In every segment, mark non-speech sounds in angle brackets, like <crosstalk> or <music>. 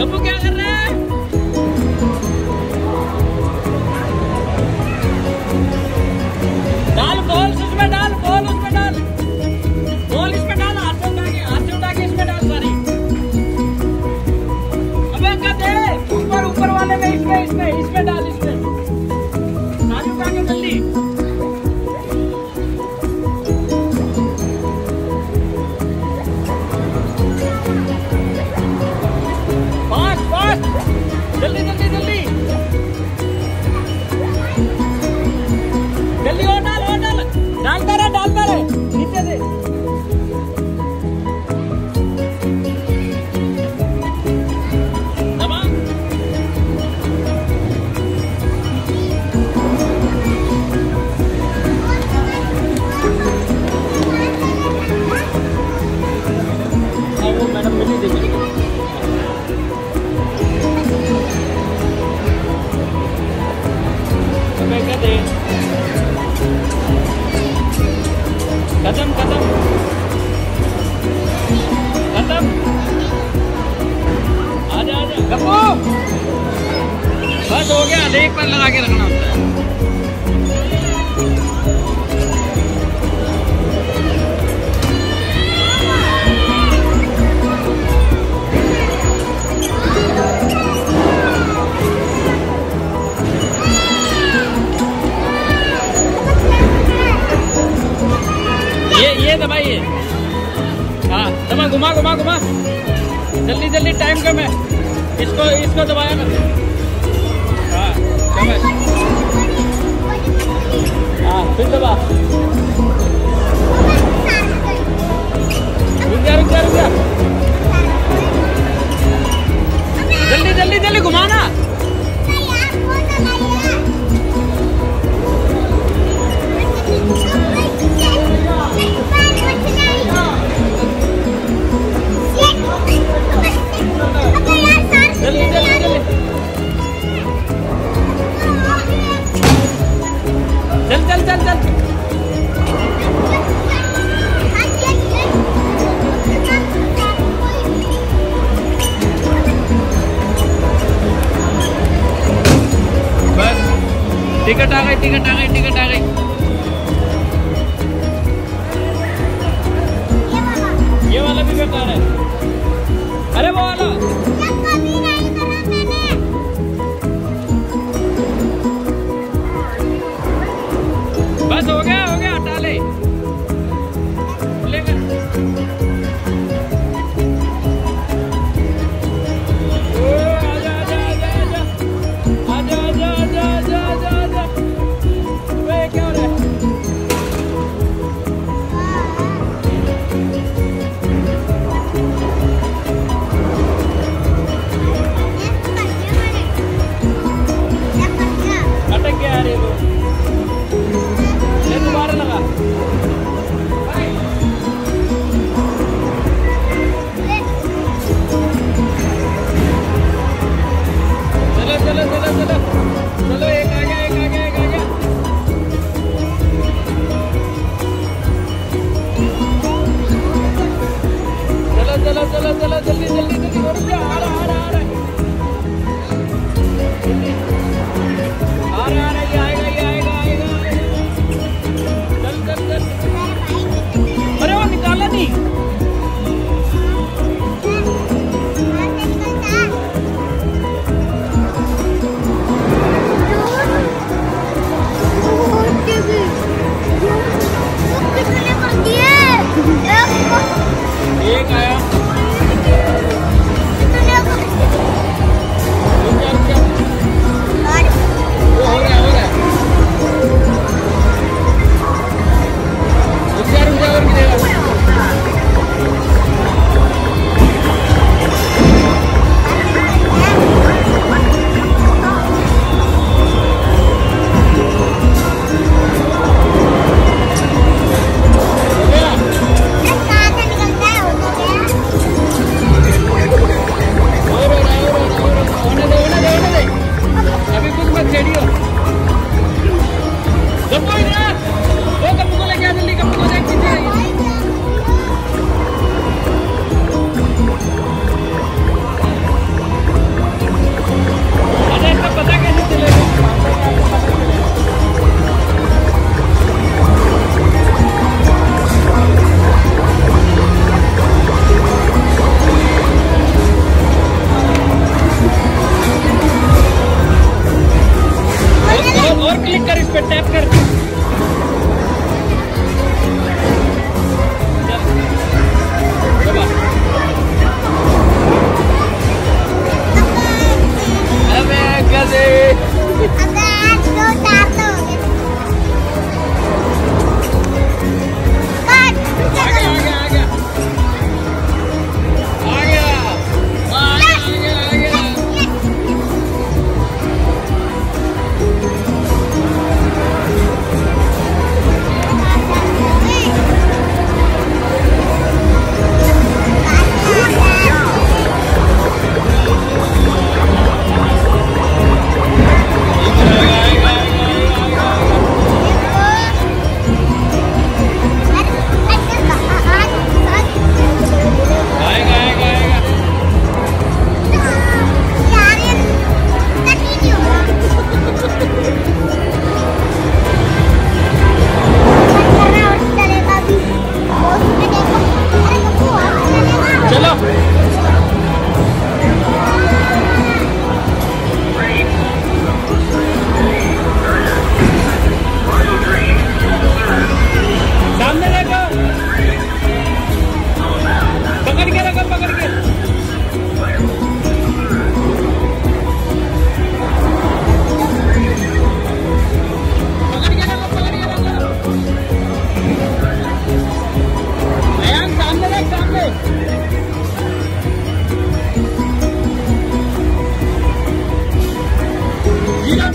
전문가 time कम है इसको इसको दबाया ना। हाँ कम है। हाँ फिर दबा। टिकट आ गई टिकट आ गई टिकट आ गई।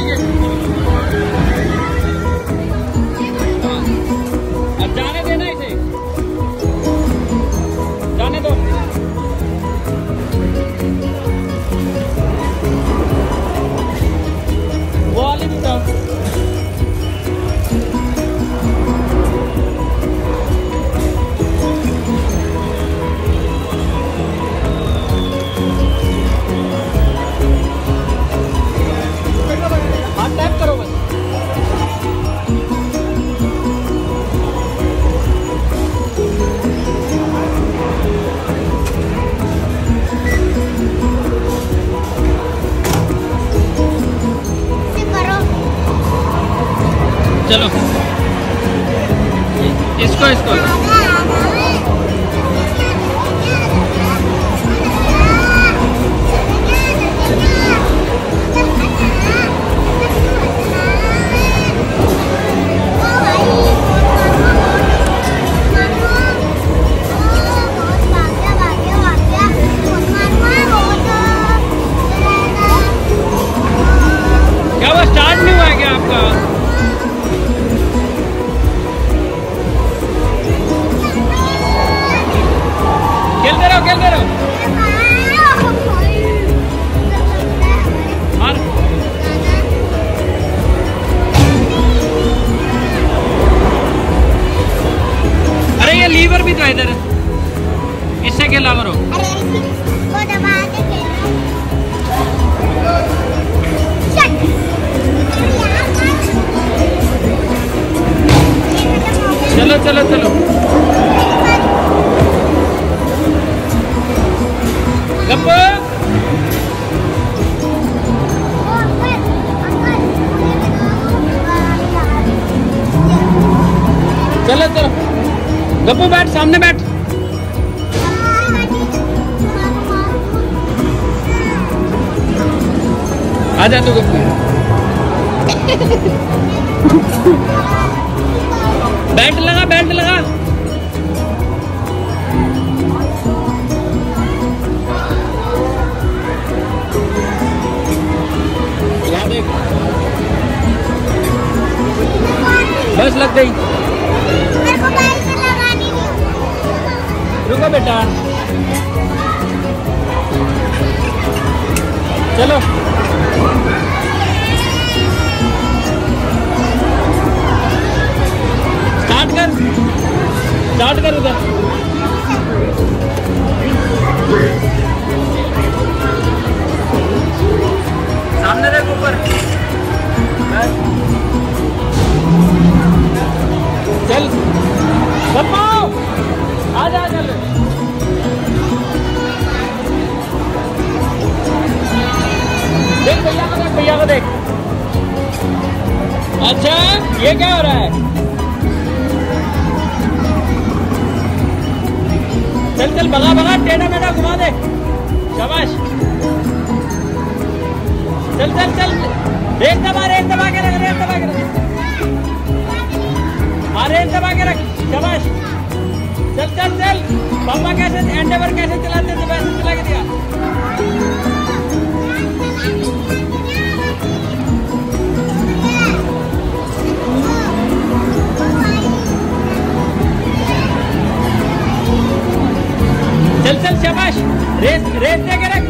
sigue. चलो चलो। चलो चलो। गप्पू बैठ सामने बैठ। आ जा तू गप्पू। <laughs> बेल्ट लगा बेल्ट लगा। बस लग गई। रुको बेटा। चलो। स्टार्ट कर उधर सामने देख ऊपर। दबा के रख। शाबाश। चल चल चल। पापा कैसे एंडेवर कैसे चलाते थे तो वैसे चला के दिया चल चल, शाबाश। रेस रेस दे के रख।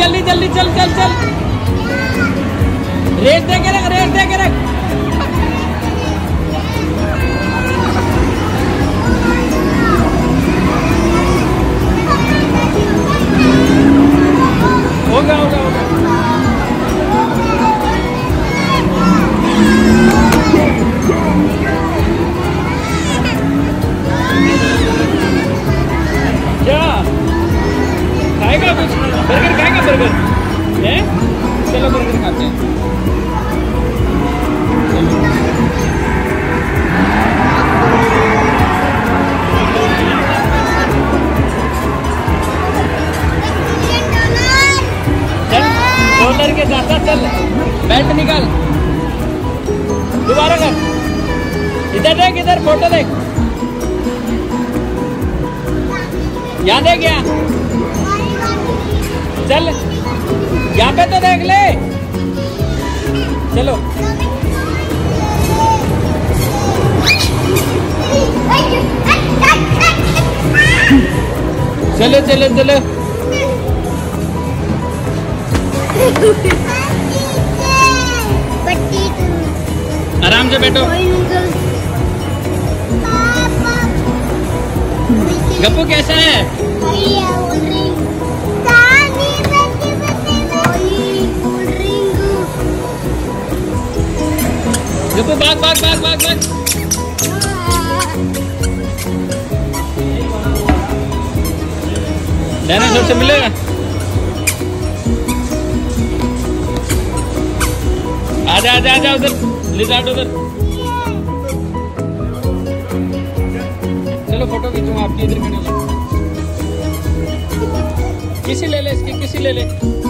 जल्दी जल्दी जल्दी चल चल चल रेस देंगे इधर देख, इधर फ़ोटो देख। यहाँ देख यहाँ। चल, यहाँ पे तो देख ले। चलो। चलो चलो चलो। आराम से बैठो। गप्पू कैसा है? गप्पू भाग भाग भाग भाग भाग। डायनासोर से मिलेगा? आजा आजा आजा उधर। लिजार्ड उधर। इधर किसी ले ले इसकी किसी ले ले।